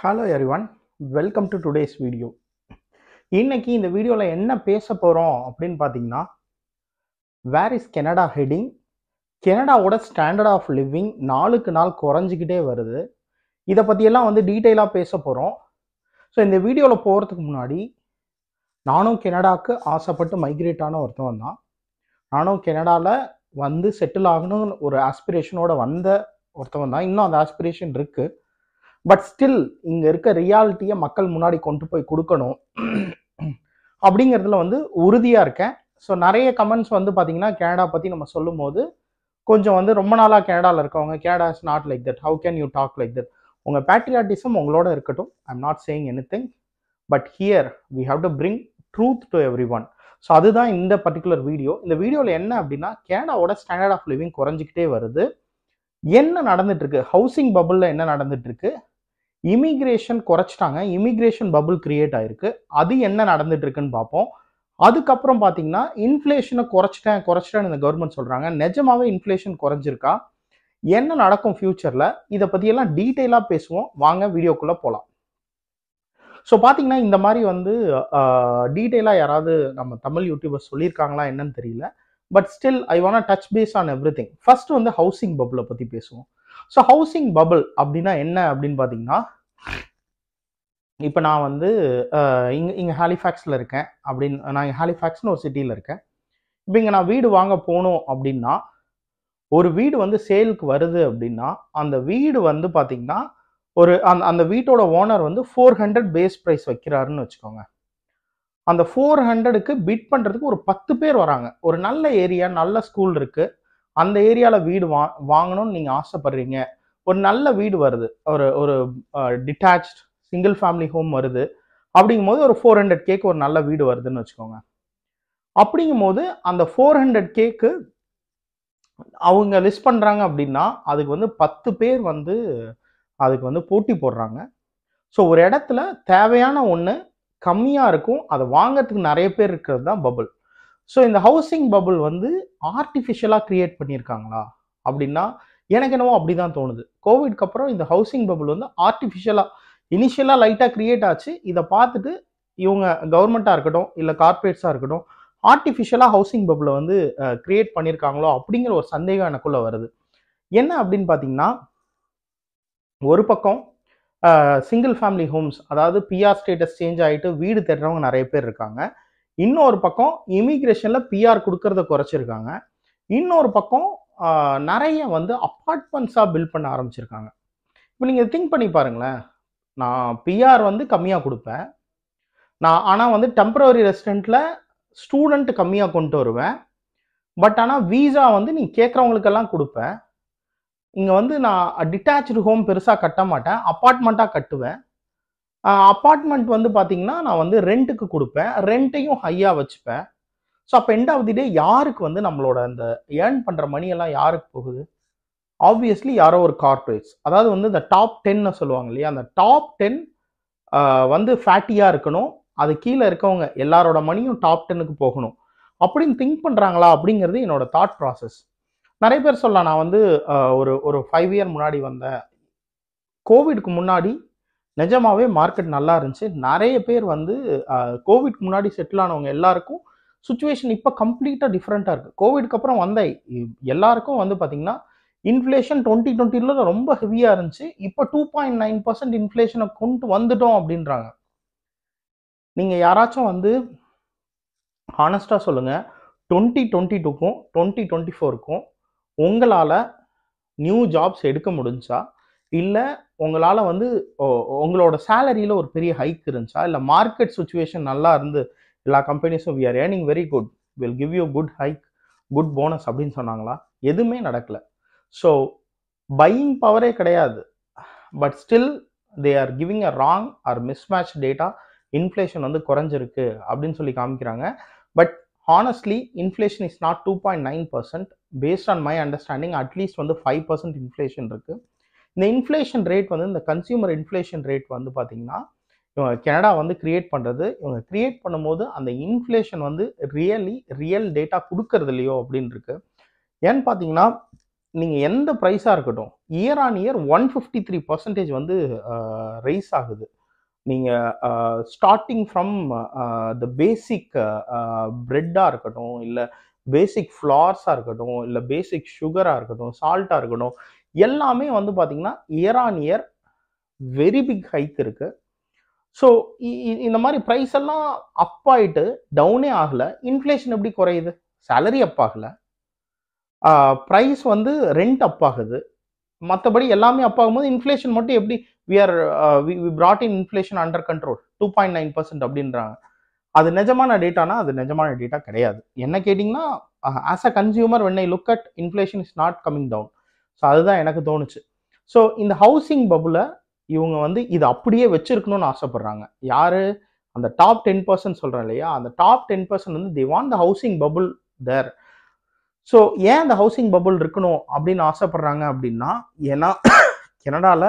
Hello everyone welcome to today's video இன்னைக்கு இந்த வீடியோவில் என்ன பேச போகிறோம் அப்படின்னு பார்த்தீங்கன்னா வேர் இஸ் கெனடா ஹெட்டிங் கெனடாவோட ஸ்டாண்டர்ட் ஆஃப் லிவிங் நாளுக்கு நாள் குறைஞ்சிக்கிட்டே வருது. இதை பற்றியெல்லாம் வந்து டீட்டெயிலாக பேச போகிறோம் ஸோ இந்த வீடியோவில் போகிறதுக்கு முன்னாடி நானும் கெனடாவுக்கு ஆசைப்பட்டு மைக்ரேட் ஆன ஒருத்தவன் தான். நானும் கெனடாவில் வந்து செட்டில் ஆகணும்னு ஒரு ஆஸ்பிரேஷனோட வந்த ஒருத்தவன் தான். இன்னும் அந்த ஆஸ்பிரேஷன் இருக்குது பட் ஸ்டில் இங்கே இருக்க ரியாலிட்டியை மக்கள் முன்னாடி கொண்டு போய் கொடுக்கணும். அப்படிங்கிறதுல வந்து உறுதியாக இருக்கேன். ஸோ நிறைய கமெண்ட்ஸ் வந்து பார்த்தீங்கன்னா கனடா பற்றி நம்ம சொல்லும்போது கொஞ்சம் வந்து ரொம்ப நாளாக கனடாவில் இருக்கவங்க Canada is not like that how can you talk like that உங்கள் பேட்ரியாட்டிசம் உங்களோட இருக்கட்டும். I am not saying anything but here we have to bring truth to everyone so அதுதான் இந்த பர்டிகுலர் வீடியோ இந்த வீடியோவில் என்ன அப்படின்னா கேனடாவோட ஸ்டாண்டர்ட் ஆஃப் லிவிங் குறைஞ்சிக்கிட்டே வருது. என்ன நடந்துட்டு இருக்கு ஹவுசிங் பபுளில் என்ன நடந்துட்டு இருக்கு இமிக்ரேஷன் குறைச்சிட்டாங்க. இமிக்ரேஷன் பபுள் கிரியேட் ஆயிருக்கு. அது என்ன நடந்துட்டு இருக்குன்னு பார்ப்போம். அதுக்கப்புறம் பார்த்தீங்கன்னா இன்ஃப்ளேஷனை குறைச்சிட்டேன் குறைச்சிட்டேன்னு இந்த கவர்மெண்ட் சொல்கிறாங்க நிஜமாவே இன்ஃப்ளேஷன் குறைஞ்சிருக்கா? என்ன நடக்கும் ஃப்யூச்சரில் இதை பற்றியெல்லாம் டீட்டெயிலாக பேசுவோம். வாங்க வீடியோக்குள்ளே போகலாம் ஸோ பார்த்தீங்கன்னா இந்த மாதிரி வந்து டீட்டெயிலாக யாராவது நம்ம தமிழ் யூடியூபர்ஸ் சொல்லியிருக்காங்களா என்னன்னு தெரியல. But still I want touch base on everything first வந்து ஹவுசிங் பபுளை பற்றி பேசுவோம். ஸோ ஹவுசிங் பபுள் அப்படின்னா என்ன அப்படின்னு பார்த்தீங்கன்னா இப்போ நான் வந்து இங்கே இங்கே ஹாலிஃபேக்ஸில் இருக்கேன் அப்படின்னு நான் இங்கே ஹாலிஃபேக்ஸ்னு ஒரு சிட்டியில் இருக்கேன். இப்போ இங்கே நான் வீடு வாங்க போகணும் அப்படின்னா ஒரு வீடு வந்து சேலுக்கு வருது அப்படின்னா அந்த வீடு வந்து பார்த்தீங்கன்னா ஒரு அந்த அந்த வீட்டோட ஓனர் வந்து ஃபோர் ஹண்ட்ரட் பேஸ் ப்ரைஸ் வைக்கிறாருன்னு வச்சுக்கோங்க. அந்த ஃபோர் ஹண்ட்ரடுக்கு பிட் பண்ணுறதுக்கு ஒரு பத்து பேர் வராங்க. ஒரு நல்ல ஏரியா நல்ல ஸ்கூல் இருக்குது அந்த ஏரியாவில் வீடு வா வாங்கணும்னு நீங்கள் ஆசைப்படுறீங்க. ஒரு நல்ல வீடு வருது. ஒரு ஒரு டிட்டாச் சிங்கிள் ஃபேமிலி ஹோம் வருது. அப்படிங்கும் போது ஒரு ஃபோர் ஹண்ட்ரட் கேக்கு ஒரு நல்ல வீடு வருதுன்னு வச்சுக்கோங்க. அப்படிங்கும் போது அந்த ஃபோர் ஹண்ட்ரட் கேக்கு அவங்க லிஸ்ட் பண்ணுறாங்க அப்படின்னா அதுக்கு வந்து பத்து பேர் வந்து அதுக்கு வந்து போட்டி போடுறாங்க. ஸோ ஒரு இடத்துல தேவையான ஒன்று கம்மியாக இருக்கும் அதை வாங்கிறதுக்கு நிறைய பேர் இருக்கிறது தான் பபுள் ஸோ இந்த ஹவுசிங் பபுள் வந்து ஆர்டிஃபிஷியலாக க்ரியேட் பண்ணியிருக்காங்களா? அப்படின்னா எனக்கு என்னவோ அப்படி தான் தோணுது. கோவிட்க்கு அப்புறம் இந்த ஹவுசிங் பபுள் வந்து ஆர்டிஃபிஷியலாக இனிஷியலாக லைட்டாக க்ரியேட் ஆச்சு. இதை பார்த்துட்டு இவங்க கவர்மெண்ட்டாக இருக்கட்டும் இல்லை கார்பரேட்ஸாக இருக்கட்டும் ஆர்டிஃபிஷியலாக ஹவுசிங் பபுளை வந்து க்ரியேட் பண்ணியிருக்காங்களோ அப்படிங்கிற ஒரு சந்தேகம் எனக்குள்ளே வருது. என்ன அப்படின்னு பார்த்தீங்கன்னா ஒரு பக்கம் சிங்கிள் ஃபேமிலி ஹோம்ஸ் அதாவது பிஆர் ஸ்டேட்டஸ் சேஞ்ச் ஆகிட்டு வீடு தேடுறவங்க நிறைய பேர் இருக்காங்க. இன்னொரு பக்கம் இமிக்ரேஷனில் பிஆர் கொடுக்கறத குறைச்சிருக்காங்க. இன்னொரு பக்கம் நிறைய வந்து அப்பார்ட்மெண்ட்ஸாக பில்ட் பண்ண ஆரம்பிச்சிருக்காங்க. இப்போ நீங்கள் திங்க் பண்ணி பாருங்களேன். நான் பிஆர் வந்து கம்மியாக கொடுப்பேன். நான் ஆனால் வந்து டெம்பரவரி ரெசிடெண்ட்டில் ஸ்டூடெண்ட் கம்மியாக கொண்டு வருவேன். பட் ஆனால் வீசா வந்து நீ கேட்குறவங்களுக்கெல்லாம் கொடுப்பேன். இங்கே வந்து நான் டிட்டாச்சு ஹோம் பெருசாக கட்ட மாட்டேன். அப்பார்ட்மெண்ட்டாக கட்டுவேன். அப்பார்ட்மெண்ட் வந்து பார்த்தீங்கன்னா நான் வந்து ரெண்ட்டுக்கு கொடுப்பேன். ரெண்ட்டையும் ஹையாக வச்சுப்பேன். ஸோ அப்போ எண்ட் ஆஃப் தி டே யாருக்கு வந்து நம்மளோட அந்த ஏர்ன் பண்ணுற மணியெல்லாம் யாருக்கு போகுது? ஆப்வியஸ்லி யாரோ ஒரு கார்பரேட்ஸ் அதாவது வந்து இந்த டாப் டென்னு சொல்லுவாங்க இல்லையா? அந்த டாப் டென் வந்து ஃபேட்டியாக இருக்கணும். அது கீழே இருக்கவங்க எல்லாரோட மணியும் டாப் டென்னுக்கு போகணும். அப்படின்னு திங்க் பண்ணுறாங்களா அப்படிங்கிறது என்னோட தாட் ப்ராசஸ் நிறைய பேர் சொல்லலாம் நான் வந்து ஒரு ஒரு ஃபைவ் இயர் முன்னாடி வந்தேன். கோவிட்க்கு முன்னாடி நிஜமாவே மார்க்கெட் நல்லா இருந்துச்சு. நிறைய பேர் வந்து கோவிட்க்கு முன்னாடி செட்டில் ஆனவங்க எல்லாருக்கும் சுச்சுவேஷன் இப்போ கம்ப்ளீட்டாக டிஃப்ரெண்ட்டாக இருக்குது கோவிட்க்கு அப்புறம் வந்த எல்லாருக்கும் வந்து பார்த்திங்கன்னா இன்ஃப்ளேஷன் டுவெண்ட்டி டுவெண்ட்டியில் ரொம்ப ஹெவியாக இருந்துச்சு. இப்போ டூ பாயிண்ட் நைன் பர்சன்ட் இன்ஃப்ளேஷனை கொண்டு வந்துட்டோம் அப்படின்றாங்க. நீங்கள் யாராச்சும் வந்து ஹானஸ்டாக சொல்லுங்கள் டுவெண்ட்டி டுவெண்ட்டி டூக்கும் டுவெண்ட்டி டுவெண்ட்டி ஃபோருக்கும் உங்களால் நியூ ஜாப்ஸ் எடுக்க முடிஞ்சா இல்லை உங்களால் வந்து உங்களோட சேலரியில் ஒரு பெரிய ஹைக் இருந்துச்சா இல்லை மார்க்கெட் சுச்சுவேஷன் நல்லா இருந்து எல்லா கம்பெனிஸும் we are earning very good will give you good hike good bonus அப்படின்னு சொன்னாங்களா? எதுவுமே நடக்கலை. ஸோ பையிங் பவரே கிடையாது. But still they are giving a wrong or mismatch data inflation வந்து குறைஞ்சிருக்கு அப்படின்னு சொல்லி காமிக்கிறாங்க. But honestly inflation is not two point nine percent based on my understanding at least வந்து ஃபைவ் பர்சன்ட் இன்ஃப்ளேஷன் இருக்குது இந்த இன்ஃப்ளேஷன் ரேட் வந்து இந்த கன்சியூமர் இன்ஃப்ளேஷன் ரேட் வந்து பார்த்தீங்கன்னா இவங்க கனடா வந்து கிரியேட் பண்ணுறது இவங்க கிரியேட் பண்ணும்போது அந்த இன்ஃப்ளேஷன் வந்து ரியலி ரியல் டேட்டா கொடுக்கறது இல்லையோ அப்படின்னு இருக்கு. ஏன்னு பார்த்தீங்கன்னா நீங்கள் எந்த ப்ரைஸாக இருக்கட்டும் year on year one fifty three percentage வந்து ரைஸ் ஆகுது. நீங்கள் ஸ்டார்டிங் ஃப்ரம் த பேசிக் ப்ரெட்டாக இருக்கட்டும் இல்லை பேசிக் ஃப்ளார்ஸாக இருக்கட்டும் இல்லை பேசிக் சுகராக இருக்கட்டும் சால்ட்டாக இருக்கட்டும் எல்லாமே வந்து பார்த்திங்கன்னா year on year very big hike இருக்குது ஸோ இந்த மாதிரி ப்ரைஸ் எல்லாம் அப் ஆயிட்டு டவுனே ஆகலை. இன்ஃப்ளேஷன் எப்படி குறையுது? சேலரி அப் ஆகலை. ப்ரைஸ் வந்து ரெண்ட் அப் ஆகுது. மற்றபடி எல்லாமே அப் ஆகும்போது இன்ஃப்ளேஷன் மட்டும் எப்படி? We are we brought in inflation under control two point nine percent அப்படின்றாங்க. அது நிஜமான டேட்டானா அது நிஜமான டேட்டா கிடையாது. என்ன கேட்டிங்கன்னா as a consumer when I look at inflation is not coming down so அதுதான் எனக்கு தோணுச்சு. ஸோ இந்த ஹவுசிங் பபுளை இவங்க வந்து இது அப்படியே வச்சிருக்கணும்னு ஆசைப்படுறாங்க. யார்? அந்த டாப் டென் பர்சன்ட் சொல்கிறேன் இல்லையா? அந்த டாப் டென் பர்சன்ட் வந்து they want the housing bubble there so ஏன் அந்த ஹவுசிங் பபுள் இருக்கணும் அப்படின்னு ஆசைப்படுறாங்க அப்படின்னா ஏன்னா கனடாவில்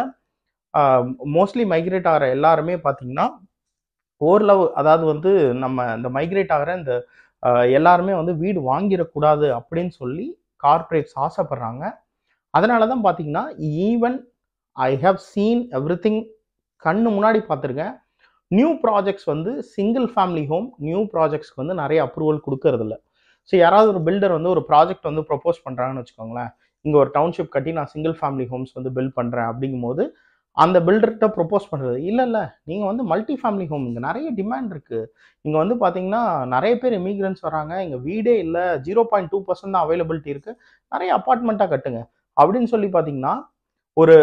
மோஸ்ட்லி மைக்ரேட் ஆகிற எல்லாருமே பார்த்தீங்கன்னா ஓரளவு அதாவது வந்து நம்ம இந்த மைக்ரேட் ஆகிற இந்த எல்லாருமே வந்து வீடு வாங்கிடக்கூடாது அப்படின்னு சொல்லி கார்ப்பரேட்ஸ் ஆசைப்படுறாங்க. அதனால தான் பார்த்தீங்கன்னா even I have seen everything கண்ணு முன்னாடி பார்த்துருக்கேன் நியூ ப்ராஜெக்ட்ஸ் வந்து சிங்கிள் ஃபேமிலி ஹோம் நியூ ப்ராஜெக்ட்ஸ்க்கு வந்து நிறைய அப்ரூவல் கொடுக்கறதில்ல. ஸோ யாராவது ஒரு பில்டர் வந்து ஒரு ப்ராஜெக்ட் வந்து ப்ரொப்போஸ் பண்ணுறாங்கன்னு வச்சுக்கோங்களேன். இங்கே ஒரு டவுன்ஷிப் கட்டி நான் சிங்கிள் ஃபேமிலி ஹோம்ஸ் வந்து பில்ட் பண்ணுறேன் அப்படிங்கும்போது அந்த பில்டர்கிட்ட ப்ரொப்போஸ் பண்ணுறது இல்லை இல்லை. நீங்கள் வந்து மல்டி ஃபேமிலி ஹோம் இங்கே நிறைய டிமாண்ட் இருக்குது இங்கே வந்து பார்த்தீங்கன்னா நிறைய பேர் இமிக்ரன்ஸ் வராங்க. இங்கே வீடே இல்லை. ஜீரோ பாயிண்ட் டூ பர்சன்ட் தான் அவைலபிலிட்டி இருக்குது நிறைய அப்பார்ட்மெண்ட்டாக கட்டுங்க. அப்படின்னு சொல்லி பார்த்தீங்கன்னா ஒரு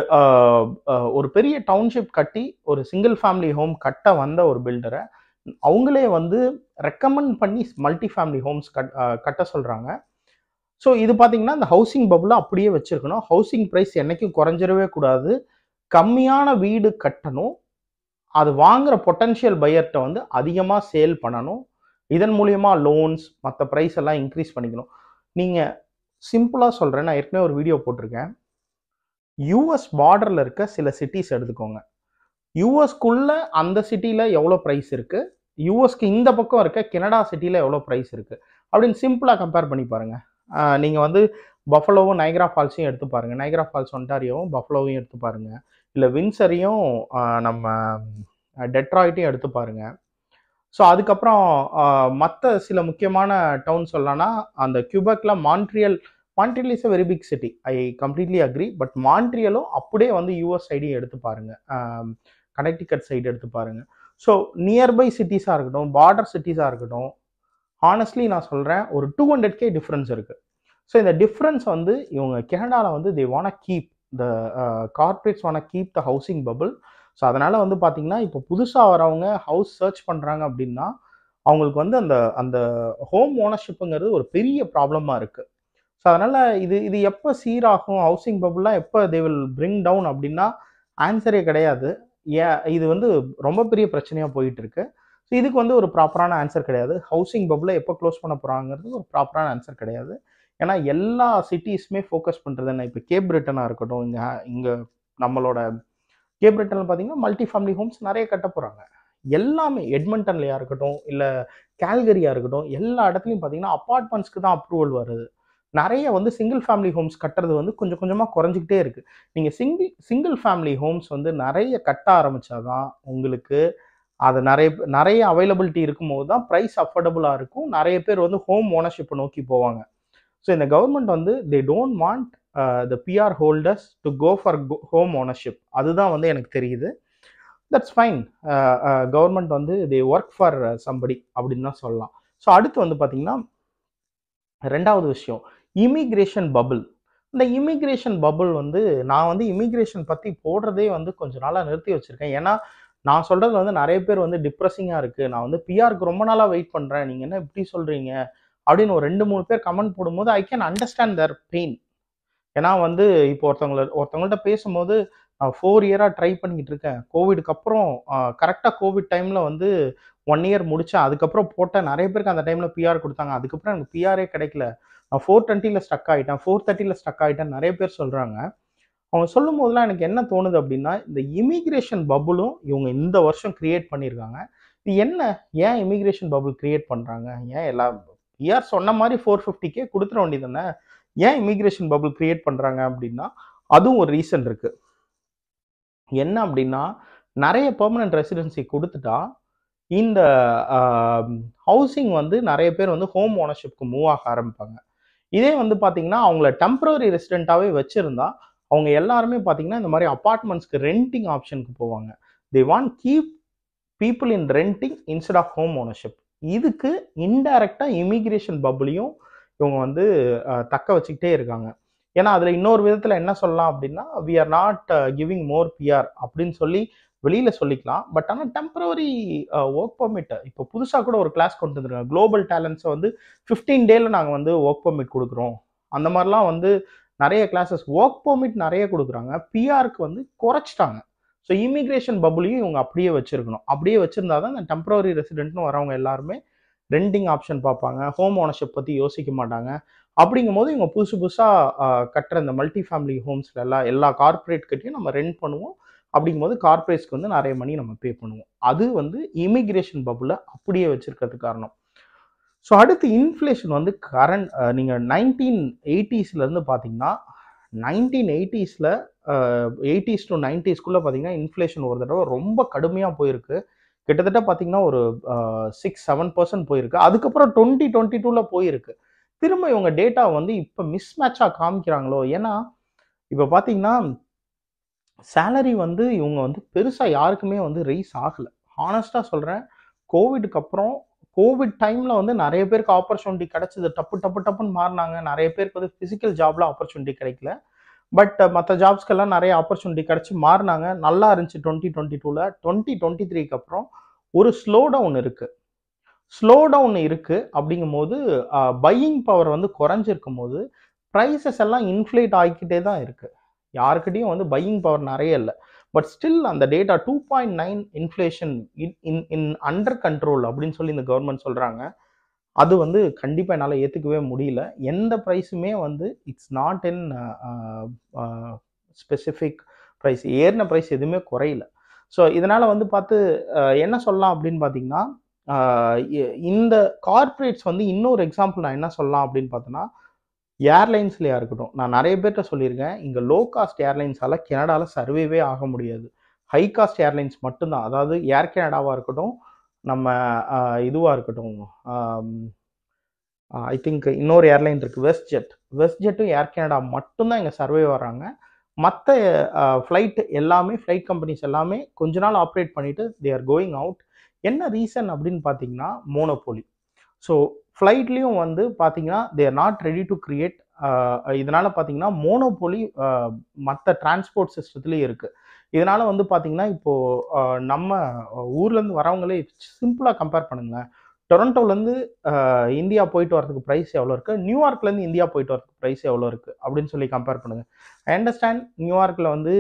ஒரு பெரிய டவுன்ஷிப் கட்டி ஒரு சிங்கிள் ஃபேமிலி ஹோம் கட்ட வந்த ஒரு பில்டரை அவங்களே வந்து ரெக்கமெண்ட் பண்ணி மல்டி ஃபேமிலி ஹோம்ஸ் கட் கட்ட சொல்கிறாங்க ஸோ இது பார்த்தீங்கன்னா இந்த ஹவுசிங் பபுளை அப்படியே வச்சுருக்கணும். ஹவுசிங் ப்ரைஸ் என்றைக்கும் குறைஞ்சிடவே கூடாது. கம்மியான வீடு கட்டணும். அது வாங்குகிற பொட்டன்ஷியல் பையர்கிட்ட வந்து அதிகமாக சேல் பண்ணணும். இதன் மூலயமா லோன்ஸ் மற்ற ப்ரைஸ் எல்லாம் இன்க்ரீஸ் பண்ணிக்கணும். நீங்கள் சிம்பிளாக சொல்கிறேன் நான் ஏற்கனவே ஒரு வீடியோ போட்டிருக்கேன். யூஎஸ் பார்டரில் இருக்க சில சிட்டிஸ் எடுத்துக்கோங்க. யூஎஸ்க்குள்ளே அந்த சிட்டியில் எவ்வளோ ப்ரைஸ் இருக்குது யூஎஸ்க்கு இந்த பக்கம் இருக்க கனடா சிட்டியில் எவ்வளோ ப்ரைஸ் இருக்குது அப்படின்னு சிம்பிளாக கம்பேர் பண்ணி பாருங்கள் நீங்கள் வந்து பஃபலோவும் நைக்ரா ஃபால்ஸையும் எடுத்து பாருங்கள் நைக்ரா ஃபால்ஸ் ஒன்டாரியோவும் பஃபலோவையும் எடுத்து பாருங்கள் இல்லை வின்சரையும் நம்ம டெட்ராய்ட்டையும் எடுத்து பாருங்கள் ஸோ அதுக்கப்புறம் மற்ற சில முக்கியமான டவுன் சொல்லலாம்னா அந்த கியூபக்கில் Montreal Montreal is a very big city. I completely agree. But மான்ட்ரியலும் அப்படியே வந்து யூஎஸ் சைடையும் எடுத்து பாருங்கள் கனெக்டிகட் சைடு எடுத்து பாருங்கள் ஸோ நியர்பை சிட்டிஸாக இருக்கட்டும் பார்டர் சிட்டிஸாக இருக்கட்டும் ஹானஸ்ட்லி நான் சொல்கிறேன் ஒரு டூ ஹண்ட்ரட் கே டிஃப்ரென்ஸ் இருக்குது ஸோ இந்த டிஃப்ரென்ஸ் வந்து இவங்க கெனடாவில் வந்து they wanna keep the corporates wanna keep the housing bubble so அதனால் வந்து பார்த்தீங்கன்னா இப்போ புதுசாக வரவங்க ஹவுஸ் சர்ச் பண்ணுறாங்க அப்படின்னா அவங்களுக்கு வந்து அந்த அந்த ஹோம் ஓனர்ஷிப்புங்கிறது ஒரு பெரிய ப்ராப்ளமாக இருக்குது ஸோ அதனால் இது இது எப்போ சீராகும் ஹவுசிங் பபுள்லாம் எப்போ தே வில் பிரிங் டவுன் அப்படின்னா ஆன்சரே கிடையாது. ஏன் இது வந்து ரொம்ப பெரிய பிரச்சனையாக போயிட்டுருக்கு. ஸோ இதுக்கு வந்து ஒரு ப்ராப்பரான ஆன்சர் கிடையாது. ஹவுசிங் பபுளை எப்போ க்ளோஸ் பண்ண போகிறாங்கிறது ஒரு ப்ராப்பரான ஆன்சர் கிடையாது. ஏன்னா எல்லா சிட்டிஸுமே ஃபோக்கஸ் பண்ணுறது என்ன? இப்போ கேப் பிரிட்டனாக இருக்கட்டும் இங்கே இங்கே நம்மளோட கேப் பிரிட்டனில் பார்த்தீங்கன்னா மல்டி ஃபேமிலி ஹோம்ஸ் நிறைய கட்ட போகிறாங்க எல்லாமே எட்மண்டன்லையாக இருக்கட்டும் இல்லை கேல்கரியாக இருக்கட்டும் எல்லா இடத்துலையும் பார்த்தீங்கன்னா அப்பார்ட்மெண்ட்ஸ்க்கு தான் அப்ரூவல் வருது. நிறைய வந்து சிங்கிள் ஃபேமிலி ஹோம்ஸ் கட்டுறது வந்து கொஞ்சம் கொஞ்சமாக குறைஞ்சிக்கிட்டே இருக்குது நீங்கள் சிங்கிள் சிங்கிள் ஃபேமிலி ஹோம்ஸ் வந்து நிறைய கட்ட ஆரம்பித்தாதான் உங்களுக்கு அது நிறைய நிறைய அவைலபிலிட்டி இருக்கும்போது தான் ப்ரைஸ் அஃபோர்டபுளாக இருக்கும். நிறைய பேர் வந்து ஹோம் ஓனர்ஷிப்பை நோக்கி போவாங்க. ஸோ இந்த கவர்மெண்ட் வந்து they don't want the PR holders to go for home ownership அதுதான் வந்து எனக்கு தெரியுது. தட்ஸ் ஃபைன் கவர்மெண்ட் வந்து தே ஒர்க் ஃபார் சம்படி அப்படின்னு தான் சொல்லலாம். ஸோ அடுத்து வந்து பார்த்தீங்கன்னா ரெண்டாவது விஷயம். இமிக்ரேஷன் பபுள் இந்த இமிக்ரேஷன் பபுள் வந்து நான் வந்து இமிக்ரேஷன் பற்றி போடுறதே வந்து கொஞ்ச நாளாக நிறுத்தி வச்சுருக்கேன். ஏன்னா நான் சொல்கிறது வந்து நிறைய பேர் வந்து டிப்ரெஸிங்காக இருக்குது நான் வந்து பிஆருக்கு ரொம்ப நாளாக வெயிட் பண்ணுறேன் நீங்கள் என்ன இப்படி சொல்கிறீங்க அப்படின்னு ஒரு ரெண்டு மூணு பேர் கமெண்ட் போடும்போது I can understand their pain ஏன்னா வந்து இப்போ ஒருத்தவங்கள ஒருத்தவங்கள்ட்ட பேசும்போது நான் ஃபோர் இயராக ட்ரை பண்ணிக்கிட்டு இருக்கேன். கோவிடுக்கு அப்புறம் கரெக்டாக கோவிட் டைமில் வந்து ஒன் இயர் முடித்தேன் அதுக்கப்புறம் போட்டேன். நிறைய பேருக்கு அந்த டைமில் பிஆர் கொடுத்தாங்க. அதுக்கப்புறம் எனக்கு பிஆரே கிடைக்கல. நான் ஃபோர் டுவெண்ட்டியில் ஸ்டக் ஆகிட்டேன் ஃபோர் தேர்ட்டியில் ஸ்டக் ஆகிட்டேன் நிறைய பேர் சொல்கிறாங்க அவங்க சொல்லும் போதெல்லாம் எனக்கு என்ன தோணுது அப்படின்னா இந்த இமிக்ரேஷன் பபுளும் இவங்க இந்த வருஷம் கிரியேட் பண்ணியிருக்காங்க. இது என்ன? ஏன் இமிக்ரேஷன் பபுள் கிரியேட் பண்ணுறாங்க ஏன் எல்லா ஏஆர் சொன்ன மாதிரி ஃபோர் ஃபிஃப்டிக்கே கொடுத்துட வேண்டியது தானே ஏன் இமிக்ரேஷன் பபுள் கிரியேட் பண்ணுறாங்க அப்படின்னா அதுவும் ஒரு ரீசன் இருக்குது என்ன அப்படின்னா நிறைய பெர்மனன்ட் ரெசிடென்சி கொடுத்துட்டா இந்த ஹவுசிங் வந்து நிறைய பேர் வந்து ஹோம் ஓனர்ஷிப்க்கு மூவ் ஆக ஆரம்பிப்பாங்க. இதே வந்து பார்த்தீங்கன்னா அவங்கள டெம்பரரி ரெசிடென்ட்டாகவே வச்சுருந்தா அவங்க எல்லாருமே பார்த்தீங்கன்னா இந்த மாதிரி அப்பார்ட்மெண்ட்ஸ்க்கு ரெண்டிங் ஆப்ஷனுக்கு போவாங்க. They want keep people in renting instead of home ownership இதுக்கு இன்டைரக்டாக இமிக்ரேஷன் பபுளையும் இவங்க வந்து தக்க வச்சுக்கிட்டே இருக்காங்க. ஏன்னா அதில் இன்னொரு விதத்தில் என்ன சொல்லலாம் அப்படின்னா we are not giving more PR அப்படின்னு சொல்லி வெளியில் சொல்லிக்கலாம். பட் ஆனால் டெம்பரவரி ஒர்க் பர்மிட் இப்போ புதுசாக கூட ஒரு கிளாஸ் கொண்டு வந்துருக்காங்க. குளோபல் டேலண்ட்ஸை வந்து ஃபிஃப்டீன் டேல நாங்கள் வந்து ஒர்க் பர்மிட் கொடுக்குறோம். அந்த மாதிரிலாம் வந்து நிறைய கிளாஸஸ் ஒர்க் பர்மிட் நிறைய கொடுக்குறாங்க. பிஆருக்கு வந்து குறைச்சிட்டாங்க. ஸோ இமிக்ரேஷன் பபுளையும் இவங்க அப்படியே வச்சிருக்கணும். அப்படியே வச்சிருந்தா தான் இந்த டெம்பரவரி ரெசிடென்ட்னு வரவங்க எல்லாருமே ரெண்டிங் ஆப்ஷன் பார்ப்பாங்க. ஹோம் ஓனர்ஷிப் பற்றி யோசிக்க மாட்டாங்க. அப்படிங்கும்போது இவங்க புதுசு புதுசாக கட்டுற இந்த மல்டி ஃபேமிலி ஹோம்ஸ்ல எல்லாம் எல்லா கார்ப்பரேட் கட்டியும் நம்ம ரெண்ட் பண்ணுவோம். அப்படிங்கும்போது கார்பரேட்ஸ்க்கு வந்து நிறைய மணி நம்ம பே பண்ணுவோம். அது வந்து இமிக்ரேஷன் பபுளை அப்படியே வச்சிருக்கிறதுக்கு காரணம். ஸோ அடுத்து இன்ஃப்ளேஷன் வந்து கரண்ட் நீங்கள் நைன்டீன் எயிட்டிஸ்லேருந்து பார்த்தீங்கன்னா நைன்டீன் எயிட்டிஸில் எயிட்டிஸ் டு நைன்டிஸ்க்குள்ளே பார்த்தீங்கன்னா இன்ஃப்ளேஷன் ஒரு தடவை ரொம்ப கடுமையாக போயிருக்கு. கிட்டத்தட்ட பார்த்தீங்கன்னா ஒரு சிக்ஸ் செவன் பர்சன்ட் போயிருக்கு. அதுக்கப்புறம் டுவெண்ட்டி டுவெண்ட்டி டூவில் போயிருக்கு. திரும்ப இவங்க டேட்டா வந்து இப்போ மிஸ் மேட்சாக காமிக்கிறாங்களோ? ஏன்னா இப்போ பார்த்தீங்கன்னா சேலரி வந்து இவங்க வந்து பெருசாக யாருக்குமே வந்து ரைஸ் ஆகலை. ஹானஸ்ட்டாக சொல்கிறேன் கோவிடுக்கு அப்புறம் கோவிட் டைமில் வந்து நிறைய பேருக்கு ஆப்பர்ச்சுனிட்டி கிடைச்சது. டப்பு டப்பு டப்புன்னு மாறினாங்க. நிறைய பேருக்கு வந்து ஃபிசிக்கல் ஜாப்ல ஆப்பர்ச்சுனிட்டி கிடைக்கல. பட் uh, மற்ற ஜாப்ஸ்க்கெல்லாம் நிறைய ஆப்பர்ச்சுனிட்டி கிடச்சி மாறினாங்க. நல்லா இருந்துச்சு டுவெண்ட்டி டுவெண்ட்டி டூவில் டுவெண்ட்டி டுவெண்ட்டி த்ரீக்கு அப்புறம் ஒரு ஸ்லோ டவுன் இருக்குது ஸ்லோ டவுன் இருக்குது அப்படிங்கும்போது பையிங் பவர் வந்து குறைஞ்சிருக்கும் போது ப்ரைஸஸ் எல்லாம் இன்ஃப்ளேட் ஆகிக்கிட்டே தான் இருக்குது யாருக்கிட்டையும் வந்து பையிங் பவர் நிறைய இல்லை. பட் ஸ்டில் அந்த data two point nine inflation in in in under control அப்படின்னு சொல்லி இந்த கவர்மெண்ட் சொல்கிறாங்க அது வந்து கண்டிப்பாக என்னால் ஏற்றுக்கவே முடியல. எந்த ப்ரைஸுமே வந்து it's not in specific price ஏறின ப்ரைஸ் எதுவுமே குறையல. ஸோ இதனால் வந்து பார்த்து uh, என்ன சொல்லலாம் அப்படின்னு பார்த்தீங்கன்னா uh, இந்த கார்ப்பரேட்ஸ் வந்து இன்னொரு எக்ஸாம்பிள் நான் என்ன சொல்லலாம் அப்படின்னு பார்த்தோன்னா ஏர்லைன்ஸ்லையாக இருக்கட்டும். நான் நிறைய பேர்கிட்ட சொல்லியிருக்கேன் இங்கே லோ காஸ்ட் ஏர்லைன்ஸால் கனடாவில் சர்வேவே ஆக முடியாது. ஹை காஸ்ட் ஏர்லைன்ஸ் மட்டும்தான். அதாவது ஏர் கனடாவாக இருக்கட்டும் நம்ம இதுவாக இருக்கட்டும். ஐ திங்க் இன்னொரு ஏர்லைன் இருக்குது வெஸ்ட் ஜெட் வெஸ்ட் ஜெட்டும் ஏர் கனடா மட்டும்தான் இங்கே சர்வே வர்றாங்க. மற்ற ஃப்ளைட் எல்லாமே ஃப்ளைட் கம்பெனிஸ் எல்லாமே கொஞ்ச நாள் ஆப்ரேட் பண்ணிவிட்டு தே ஆர் கோயிங் அவுட் என்ன ரீசன் அப்படின்னு பார்த்தீங்கன்னா மோனோபோலி ஸோ ஃப்ளைட்லேயும் வந்து பார்த்தீங்கன்னா they are not ready to create இதனால் பார்த்தீங்கன்னா மோனோபோலி மற்ற டிரான்ஸ்போர்ட் சிஸ்டத்துலேயும் இருக்குது இதனால் வந்து பார்த்தீங்கன்னா இப்போது நம்ம ஊர்லேருந்து வரவங்களே சிம்பிளாக கம்பேர் பண்ணுங்களேன். டொரண்டோலேருந்து இந்தியா போயிட்டு வரதுக்கு ப்ரைஸ் எவ்வளோ இருக்குது நியூயார்க்லேருந்து இந்தியா போயிட்டு வரதுக்கு ப்ரைஸ் எவ்வளோ இருக்குது அப்படின்னு சொல்லி கம்பேர் பண்ணுங்கள் ஐ அண்டர்ஸ்டாண்ட் நியூயார்க்கில் வந்து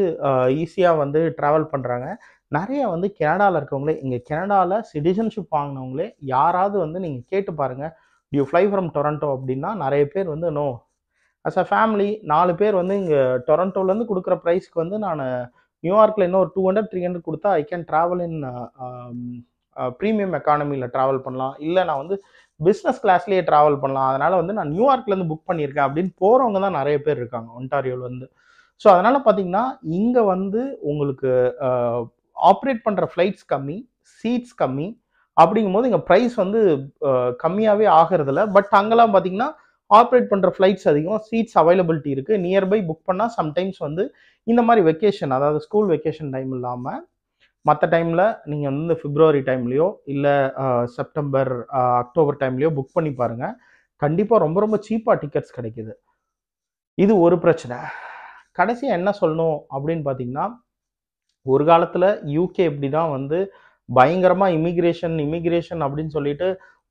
ஈஸியாக வந்து ட்ராவல் பண்ணுறாங்க நிறைய வந்து கனடாவில் இருக்கவங்களே இங்கே கனடாவில் சிட்டிசன்ஷிப் வாங்கினவங்களே யாராவது வந்து நீங்கள் கேட்டு பாருங்கள் யூ ஃப்ளை ஃப்ரம் டொரண்டோ அப்படின்னா நிறைய பேர் வந்து நோ அஸ் அ ஃபேமிலி நாலு பேர் வந்து இங்கே டொரண்டோலேருந்து கொடுக்குற ப்ரைஸ்க்கு வந்து நான் நியூயார்க்கில் இன்னும் ஒரு டூ ஹண்ட்ரட் த்ரீ ஹண்ட்ரட் கொடுத்தா I can travel in premium எக்கானமியில் travel பண்ணலாம். இல்லை நான் வந்து பிஸ்னஸ் கிளாஸ்லேயே ட்ராவல் பண்ணலாம். அதனால் வந்து நான் நியூயார்க்லேருந்து புக் பண்ணியிருக்கேன் அப்படின்னு போகிறவங்க தான் நிறைய பேர் இருக்காங்க ஒன்டாரியோலேருந்து ஸோ அதனால் பார்த்தீங்கன்னா இங்கே வந்து உங்களுக்கு ஆப்ரேட் பண்ணுற ஃப்ளைட்ஸ் கம்மி சீட்ஸ் கம்மி அப்படிங்கும்போது இங்கே ப்ரைஸ் வந்து uh, கம்மியாகவே ஆகிறதில்ல. பட் அங்கெல்லாம் பார்த்தீங்கன்னா ஆப்ரேட் பண்ணுற ஃப்ளைட்ஸ் அதிகம் சீட்ஸ் அவைலபிலிட்டி இருக்குது நியர்பை புக் பண்ணால் சம்டைம்ஸ் வந்து இந்த மாதிரி வெக்கேஷன் அதாவது ஸ்கூல் வெக்கேஷன் டைம் இல்லாமல் மற்ற டைமில் நீங்கள் வந்து பிப்ரவரி டைம்லேயோ இல்லை செப்டம்பர் அக்டோபர் டைம்லேயோ புக் பண்ணி பாருங்கள் கண்டிப்பாக ரொம்ப ரொம்ப சீப்பாக டிக்கெட்ஸ் கிடைக்குது. இது ஒரு பிரச்சனை. கடைசியாக என்ன சொல்லணும் அப்படின்னு பார்த்தீங்கன்னா ஒரு காலத்தில் யூகே இப்படி தான் வந்து பயங்கரமாக இமிக்ரேஷன் இமிக்ரேஷன் அப்படின்னு சொல்லிட்டு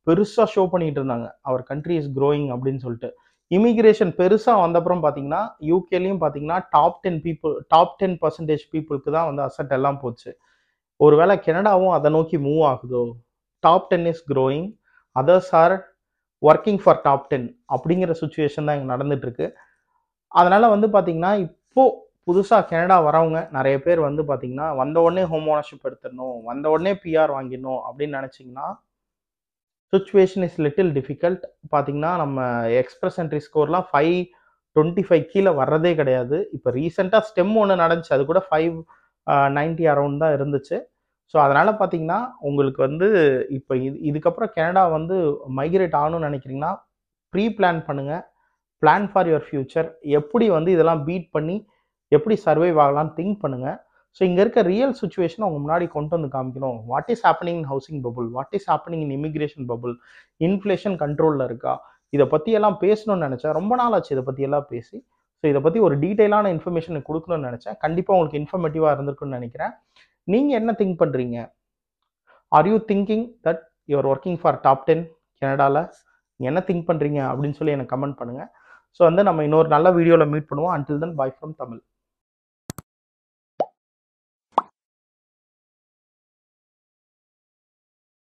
பெருசாக ஷோ பண்ணிகிட்டு இருந்தாங்க. அவர் கண்ட்ரி இஸ் க்ரோயிங் அப்படின்னு சொல்லிட்டு. இமிக்ரேஷன் பெருசாக வந்தப்புறம் பார்த்தீங்கன்னா யூகேலையும் பார்த்தீங்கன்னா top ten people top ten percentage பீப்புளுக்கு தான் வந்து அசட் எல்லாம் போச்சு. ஒருவேளை கனடாவும் அதை நோக்கி மூவ் ஆகுதோ? Top ten is growing others are working for top ten அப்படிங்கிற சுச்சுவேஷன் தான் இங்கே நடந்துட்டு இருக்கு வந்து பார்த்தீங்கன்னா இப்போது புதுசாக கனடா வரவங்க நிறைய பேர் வந்து பார்த்தீங்கன்னா வந்த உடனே ஹோம் ஓனர்ஷிப் எடுத்துடணும் வந்த உடனே பிஆர் வாங்கிடணும் அப்படின்னு நினச்சிங்கன்னா சுச்சுவேஷன் இஸ் லிட்டில் டிஃபிகல்ட் பார்த்தீங்கன்னா நம்ம எக்ஸ்பிரஸ் என்ட்ரி ஸ்கோர்லாம் ஃபைவ் டுவெண்ட்டி ஃபைவ் கீழே வர்றதே கிடையாது. இப்போ ரீசெண்டாக ஸ்டெம் ஒன்று நடந்துச்சு. அது கூட ஃபைவ் நைன்ட்டி அரௌண்ட் தான் இருந்துச்சு. ஸோ அதனால் பார்த்தீங்கன்னா உங்களுக்கு வந்து இப்போ இது இதுக்கப்புறம் கனடா வந்து மைக்ரேட் ஆகணும்னு நினைக்கிறீங்கன்னா ப்ரீ பிளான் பண்ணுங்கள் பிளான் ஃபார் யுவர் ஃப்யூச்சர் எப்படி வந்து இதெல்லாம் பீட் பண்ணி எப்படி சர்வைவ் ஆகலாம்னு திங்க் பண்ணுங்கள் ஸோ இங்கே இருக்க ரியல் சுச்சுவேஷன் அவங்க முன்னாடி கொண்டு வந்து காமிக்கணும். What is happening in housing bubble what is happening in immigration bubble inflation கண்ட்ரோலில் இருக்கா? இதை பற்றியெல்லாம் பேசணும்னு நினச்சேன். ரொம்ப நாள் ஆச்சு இதை பற்றியெல்லாம் பேசி. ஸோ இதை பற்றி ஒரு டீட்டெயிலான இன்ஃபர்மேஷன் கொடுக்கணும்னு நினச்சேன். கண்டிப்பாக உங்களுக்கு இன்ஃபர்மேட்டிவாக இருந்திருக்குன்னு நினைக்கிறேன். நீங்கள் என்ன திங்க் பண்ணுறீங்க are you thinking that your working for top ten கனடாவில் என்ன திங்க் பண்ணுறீங்க அப்படின்னு சொல்லி எனக்கு கமெண்ட் பண்ணுங்கள் ஸோ வந்து நம்ம இன்னொரு நல்ல வீடியோவில் மீட் பண்ணுவோம். Until then bye from Tamil.